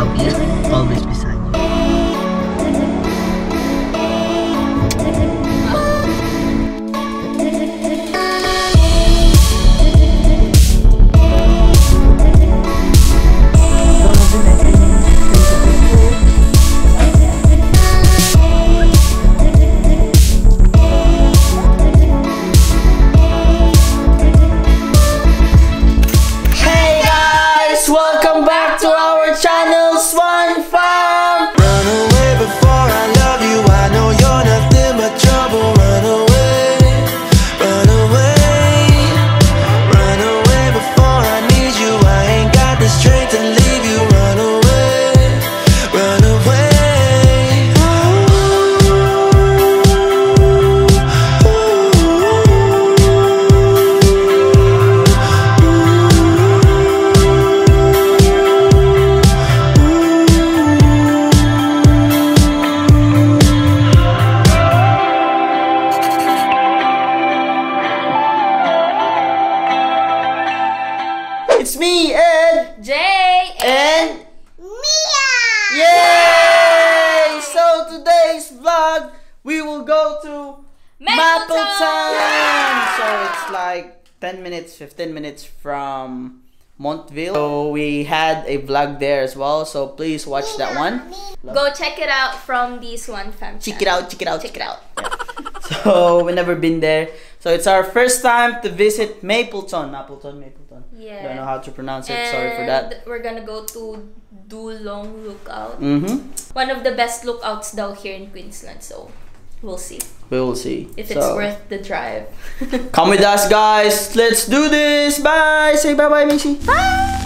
above you, it's like 10 minutes, 15 minutes from Montville. So we had a vlog there as well, so please watch that one. Go check it out from this one fam. Check it out, check it out, Check it out. So we never been there. So it's our first time to visit Mapleton. Mapleton, Mapleton. Yeah. Don't know how to pronounce it. Sorry for that. We're gonna go to Dulong Lookout. Mm-hmm. One of the best lookouts down here in Queensland. So we'll see We will see. if it's So, worth the drive. Come with us, guys. Let's do this. Bye. Say bye, bye, Macy. Tell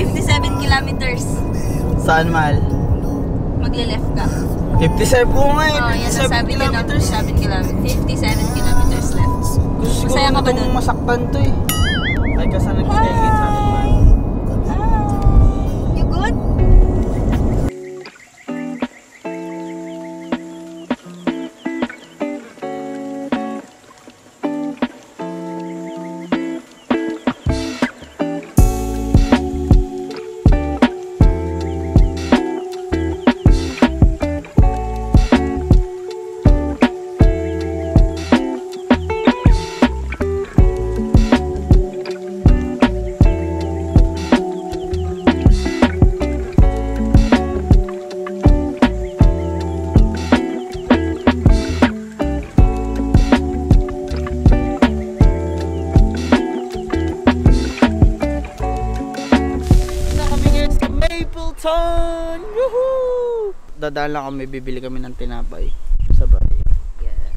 57 kilometers. Saan mahal? Magle-left ka. 57 po nga eh. Oh, yan 57 niya no, kilometers. 57 kilometers. 57 kilometers left. Gusto ko Masaya ka ba itong dun? masaktan to eh. Ay, kasi nag-delegate Dadaan lang kami, bibili kami ng tinapay. Sabay. Yeah.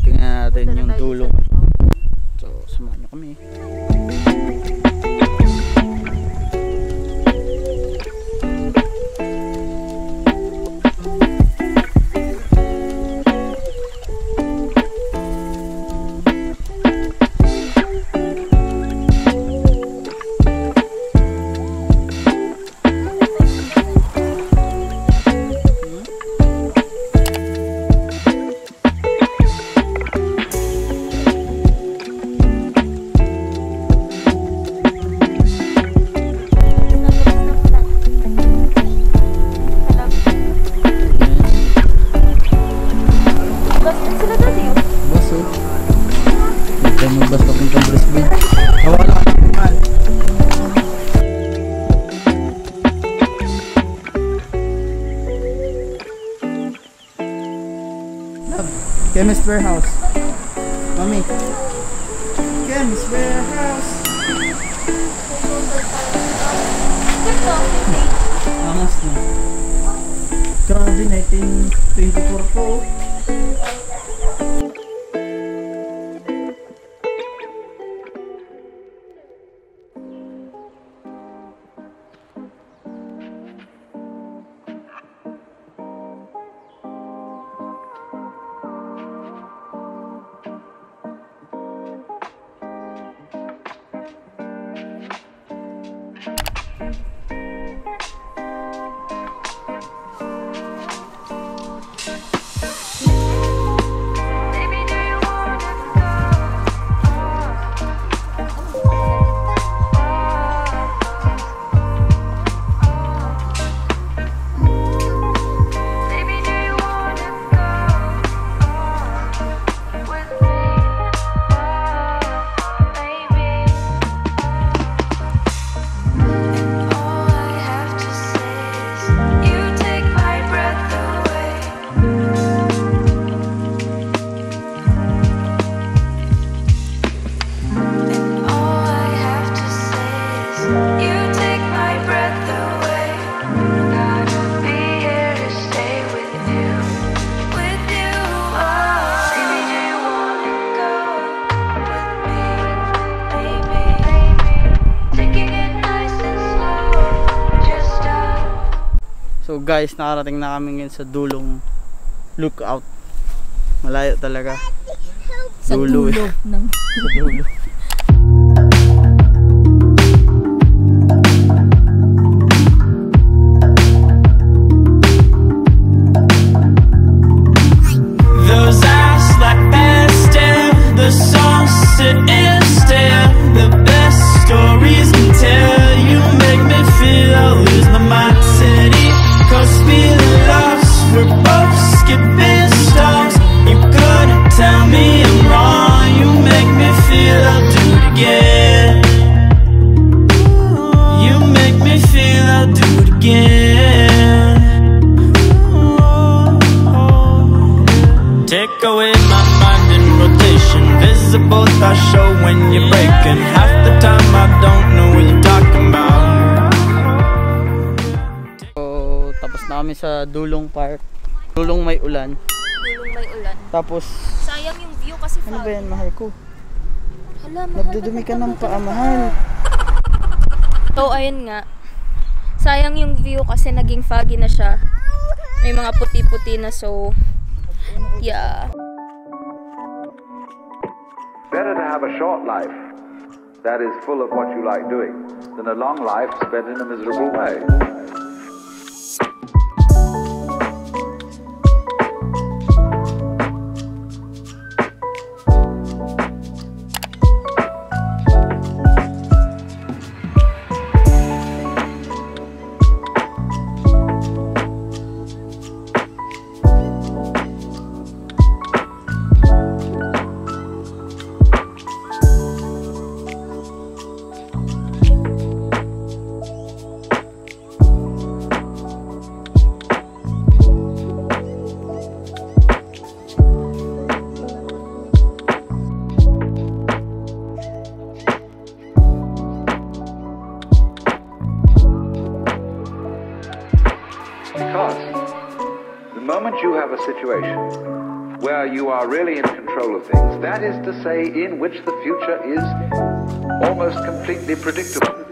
Tingnan natin Punta na yung tayo tulong. Chemist Warehouse. Mami. Chemist Warehouse. Angas na. Grabe, 1924 po. Guys, nakarating na kami ngayon sa dulong lookout. Malayo talaga. Sa Dulo dulo, eh. ng Sa dulo. Those eyes like pastel, the songs sit in sa Dulong Park. Dulong may ulan. dulong may ulan. Tapos, Sayang yung view kasi ano fog. ba yan, mahal ko? Hala, mahal Nagdudumi ka ng paa, mahal. So, ayun nga. Sayang yung view kasi naging foggy na siya. May mga puti-puti na so, yeah. Better to have a short life that is full of what you like doing than a long life spent in a miserable way. Situation where you are really in control of things, that is to say, in which the future is almost completely predictable.